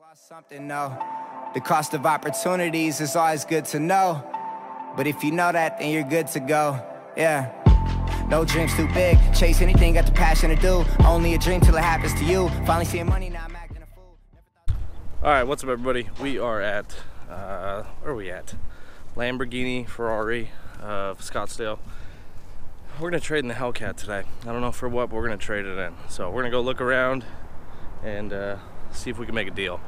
Lost something, no. The cost of opportunities is always good to know. But if you know that, then you're good to go. Yeah. No dreams too big. Chase anything, got the passion to do. Only a dream till it happens to you. Finally seeing money, now I'm acting a fool. All right, what's up, everybody? We are at uh, where are we at? Lamborghini Ferrari of Scottsdale. We're gonna trade in the Hellcat today. I don't know for what, but we're gonna trade it in. So we're gonna go look around and uh, see if we can make a deal.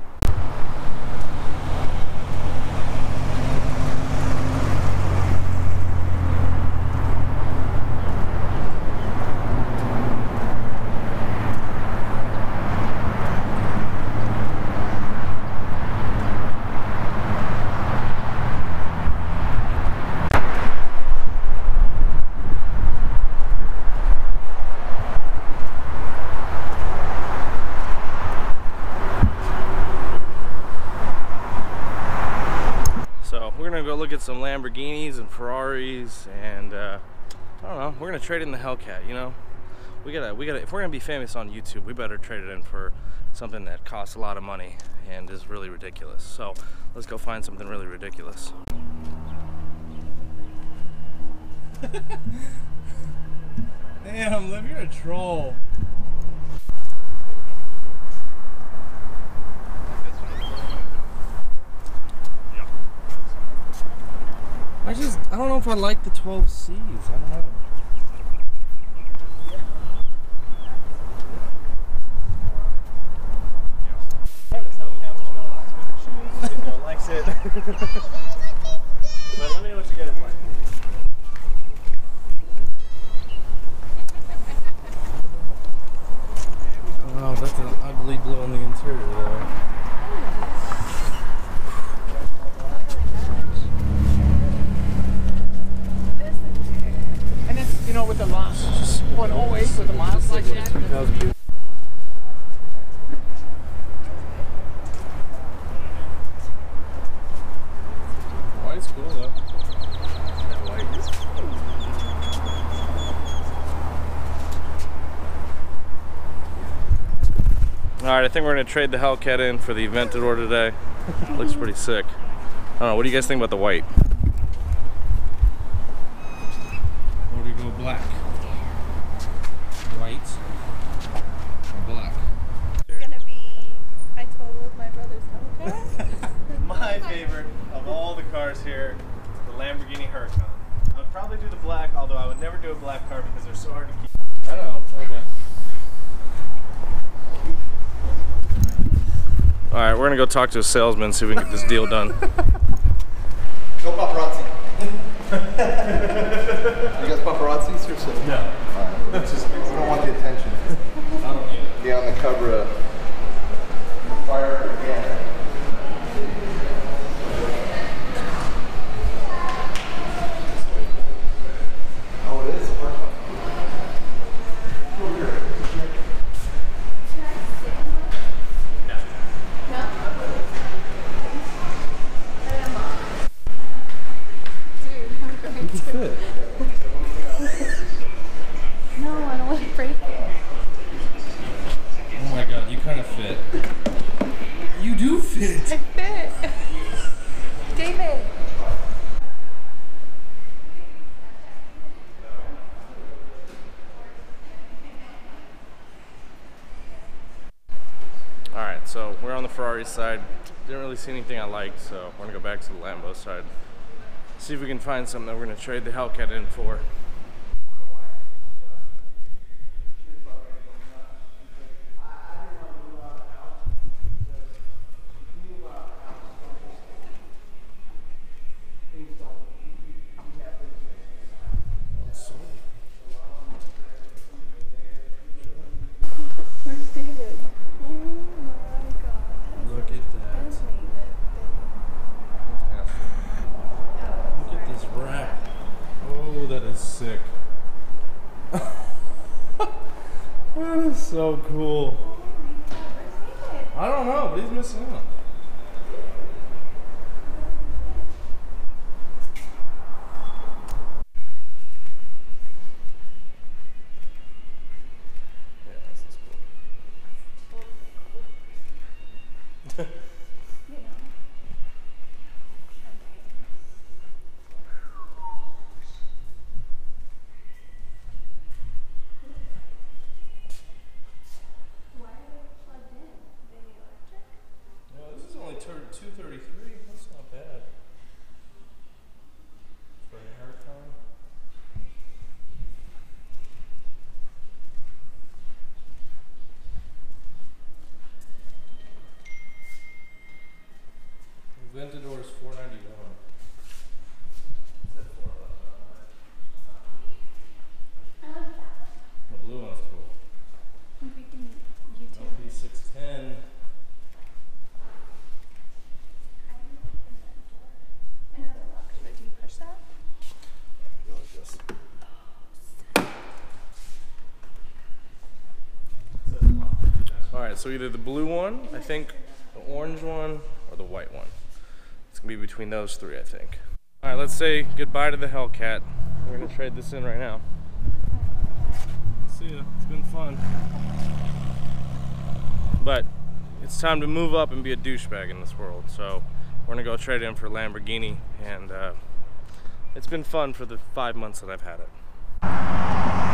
So we're Lamborghinis and Ferraris, and uh, I don't know. We're gonna trade in the Hellcat. You know, we gotta, we gotta. If we're gonna be famous on YouTube, we better trade it in for something that costs a lot of money and is really ridiculous. So let's go find something really ridiculous. Damn, Liv, you're a troll. I just, I don't know if I like the 12Cs. I don't know. likes it. but let me know what you guys like. Wow, that's an ugly blue on the interior though. And it's, you know, with the miles, what, 08 with the miles like that? 2000. White's cool though. That white is All right, I think we're gonna trade the Hellcat in for the Aventador today. Looks pretty sick. I don't know. What do you guys think about the white? Or we go black. White. Or black. It's gonna be I totaled my brother's Hellcat. My favorite of all the cars here, the Lamborghini Huracan. I would probably do the black, although I would never do a black car because they're so hard to keep. I don't know. Okay. All right, we're gonna go talk to a salesman, see if we can get this deal done. No paparazzi. you guys paparazzi, seriously? No. Alright, just, we don't want the attention. I don't need it. Be on the cover of Fire Again. Oh, it is? Dude, I'm going to. Fit. No, I don't want to break it. Oh my god, you kind of fit. You do fit. I fit. David. All right, so we're on the Ferrari side. Didn't really see anything I liked, so we're gonna go back to the Lambo side. See if we can find something that we're gonna trade the Hellcat in for. Cool. So either the blue one, I think, the orange one, or the white one. It's gonna be between those three, I think. All right, let's say goodbye to the Hellcat. We're gonna trade this in right now. See ya. It's been fun. But it's time to move up and be a douchebag in this world. So we're gonna go trade in for Lamborghini, and uh, it's been fun for the five months that I've had it.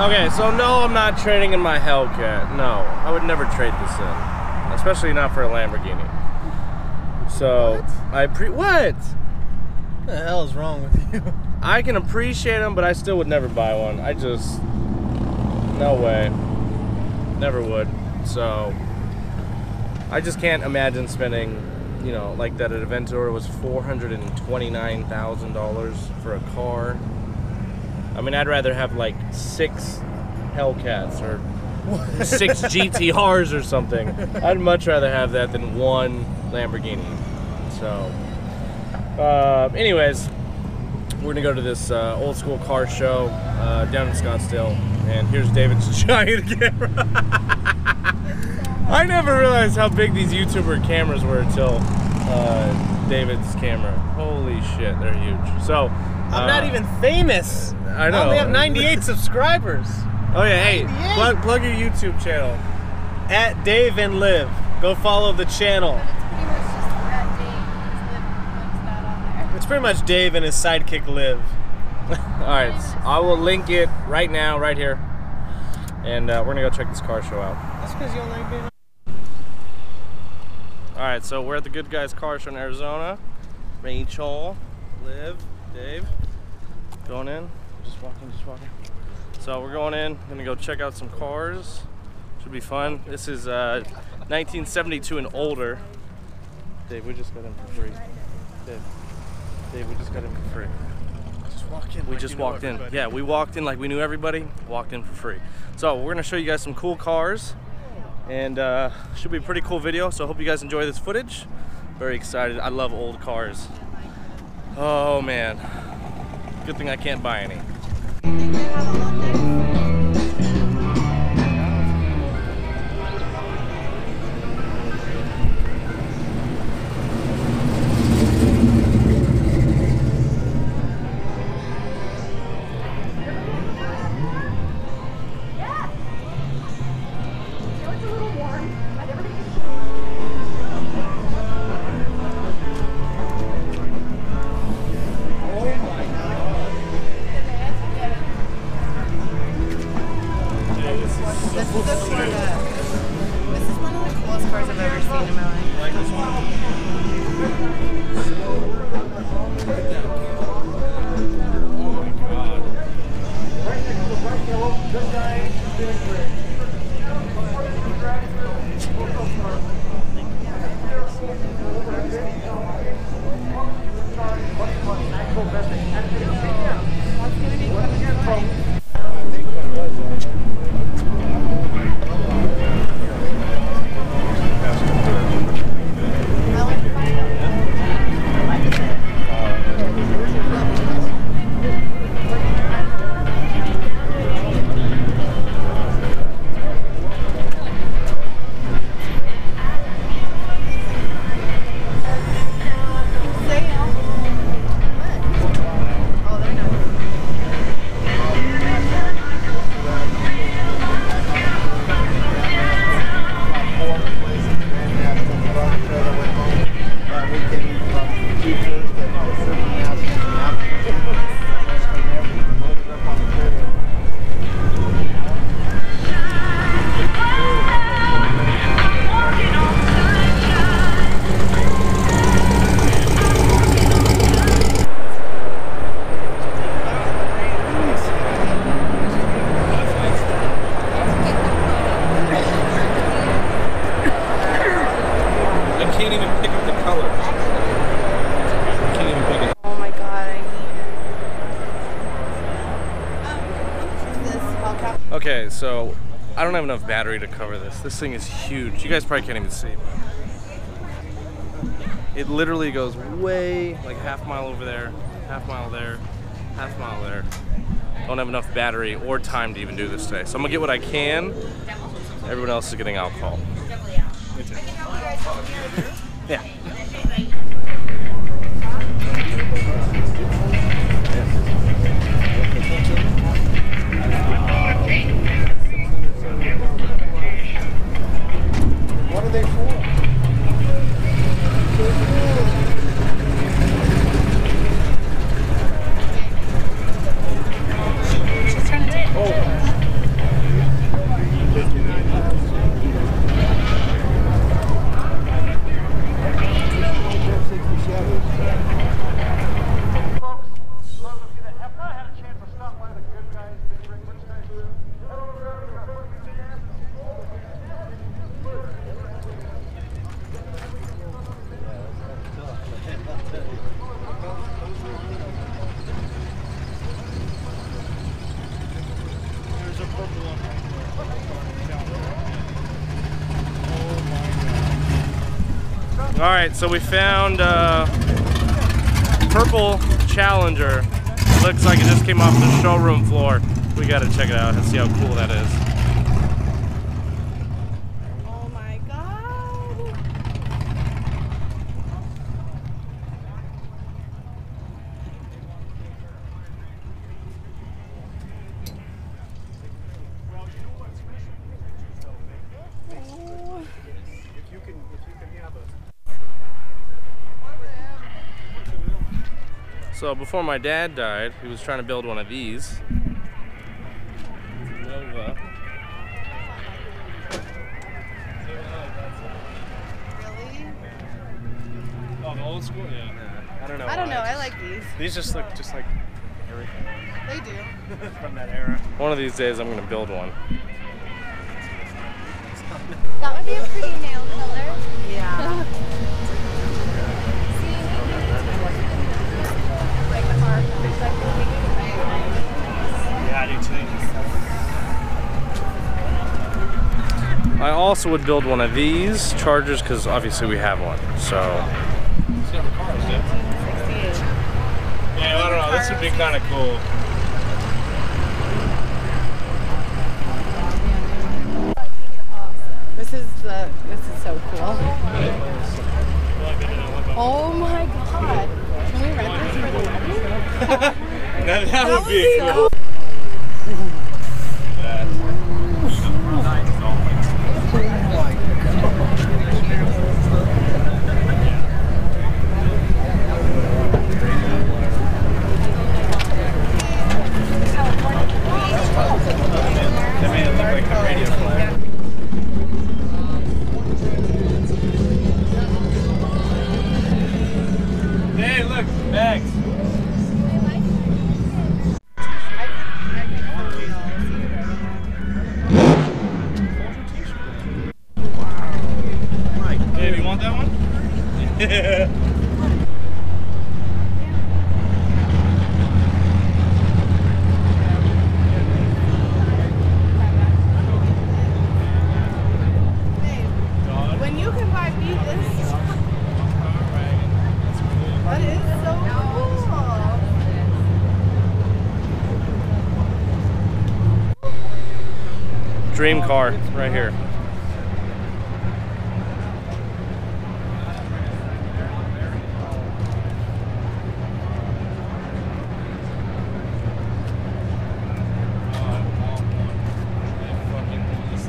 Okay, so no, I'm not trading in my Hellcat. No, I would never trade this in, especially not for a Lamborghini. So I pre what? What the hell is wrong with you? I can appreciate them, but I still would never buy one. I just no way, never would. So I just can't imagine spending, you know, like that at Aventador was four hundred and twenty nine thousand dollars for a car. I mean, I'd rather have like six Hellcats or six GTRs or something. I'd much rather have that than one Lamborghini. So, uh, anyways, we're gonna go to this uh, old school car show uh, down in Scottsdale, and here's David's giant camera. I never realized how big these YouTuber cameras were until uh, David's camera. Holy shit, they're huge. So I'm not uh, even famous. I know. I only have 98 subscribers. Oh yeah, hey, plug, plug your YouTube channel. At Dave and Liv. Go follow the channel. But it's pretty much just at Dave. His lip link's not on there. It's pretty much Dave and his sidekick Liv. All right, I will link it right now, right here, and uh, we're gonna go check this car show out. That's because you don't like being. All right, so we're at the Good Guys Car Show in Arizona. Rachel, Liv, Dave, going in. Just walking, just walking. So we're going in. Gonna go check out some cars. Should be fun. This is uh, 1972 and older. Dave, we just got in for free. Dave, Dave, we just got in for free. Just walk in. We just walked in. Yeah, we walked in like we knew everybody. Walked in for free. So we're gonna show you guys some cool cars, and uh, should be a pretty cool video. So I hope you guys enjoy this footage. Very excited. I love old cars. Oh man, good thing I can't buy any. So I don't have enough battery to cover this. This thing is huge. You guys probably can't even see. It literally goes way like half mile over there, half mile there, half mile there. Don't have enough battery or time to even do this today. So I'm gonna get what I can. Everyone else is getting alcohol. Yeah. All right, so we found uh, purple Challenger. Looks like it just came off the showroom floor. We gotta check it out and see how cool that is. Oh my god. So before my dad died, he was trying to build one of these. Nova. Really? Oh, the old school? Yeah. I don't know. I don't why. know. I like these. These just look just like everything They do. from that era. One of these days, I'm gonna build one. That would be a pretty nail I also would build one of these chargers because obviously we have one. So Yeah, I don't know. This would be kind of cool. This is the. This is so cool. Oh my god. Can we rent this for the wedding? that, that would be cool. Dream car right here.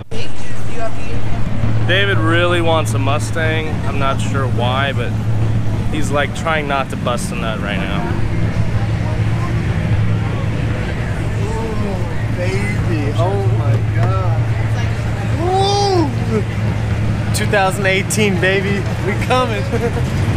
Do you have these? David really wants a Mustang. I'm not sure why, but he's like trying not to bust a nut right now. Oh, baby, oh my god. Woo! 2018, baby, we coming.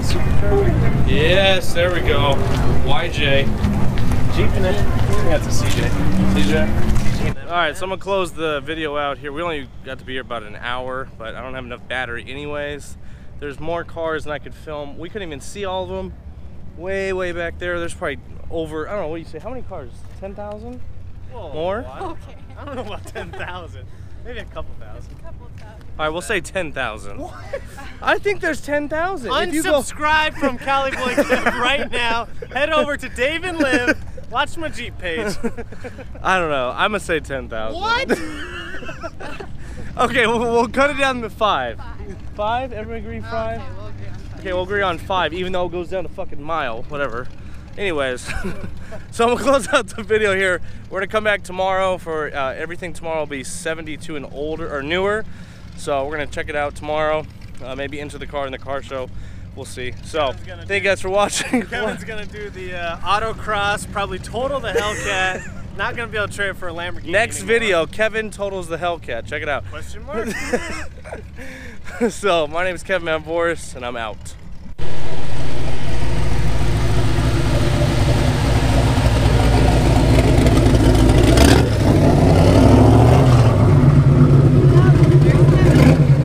that supercharger? Yes, there we go. YJ. Jeeping it. That's a CJ. CJ. All right, so I'm gonna close the video out here. We only got to be here about an hour, but I don't have enough battery anyways. There's more cars than I could film. We couldn't even see all of them. Way, way back there. There's probably over, I don't know, what do you say? How many cars? 10,000? More? Okay. I don't know about 10,000. Maybe a couple thousand. A Couple thousand. All right, we'll say 10,000. I think there's 10,000. If go- Unsubscribe from Cali Boy Clip right now. Head over to Dave and Liv. Watch my Jeep page. I don't know. I'm gonna say 10,000. What? okay, we'll, we'll cut it down to five. Five. Five? Everyone agree five? Okay, we'll agree on five. Okay, we'll agree on five, even though it goes down a fucking mile, whatever. Anyways, so I'm gonna close out the video here. We're gonna come back tomorrow for uh, everything. Tomorrow will be 72 and older or newer. So we're gonna check it out tomorrow. Uh, maybe into the car in the car show. We'll see. So thank you guys for watching. Kevin's gonna do the uh, autocross, probably total the Hellcat. Not gonna be able to trade for a Lamborghini. Next anymore. video, Kevin totals the Hellcat. Check it out. Question mark? so my name is Kevin Van Voris, and I'm out.